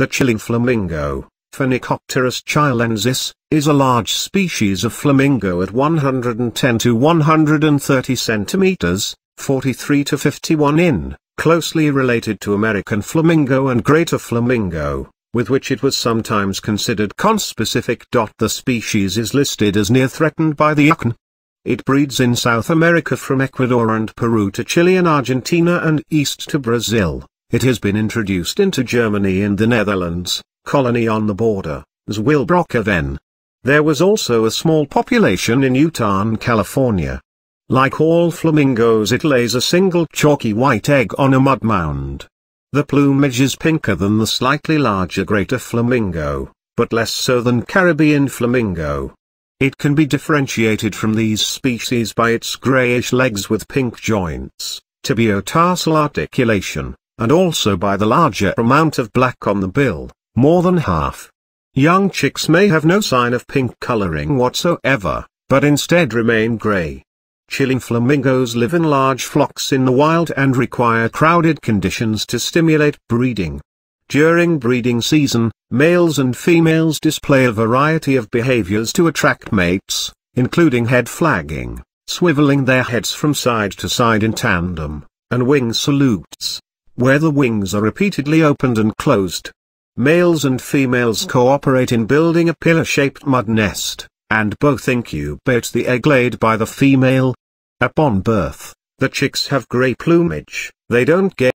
The Chilean flamingo, Phoenicopterus chilensis, is a large species of flamingo at 110 to 130 centimeters, 43 to 51 in, closely related to American flamingo and greater flamingo, with which it was sometimes considered conspecific. The species is listed as near threatened by the IUCN. It breeds in South America from Ecuador and Peru to Chile and Argentina and east to Brazil. It has been introduced into Germany and the Netherlands, colony on the border, as. There was also a small population in Utah California. Like all flamingos it lays a single chalky white egg on a mud mound. The plumage is pinker than the slightly larger greater flamingo, but less so than Caribbean flamingo. It can be differentiated from these species by its grayish legs with pink joints, tibiotarsal articulation, and also by the larger amount of black on the bill, more than half. Young chicks may have no sign of pink coloring whatsoever, but instead remain gray. Chilean flamingos live in large flocks in the wild and require crowded conditions to stimulate breeding. During breeding season, males and females display a variety of behaviors to attract mates, including head flagging, swiveling their heads from side to side in tandem, and wing salutes, where the wings are repeatedly opened and closed. Males and females cooperate in building a pillar-shaped mud nest, and both incubate the egg laid by the female. Upon birth, the chicks have gray plumage, they don't get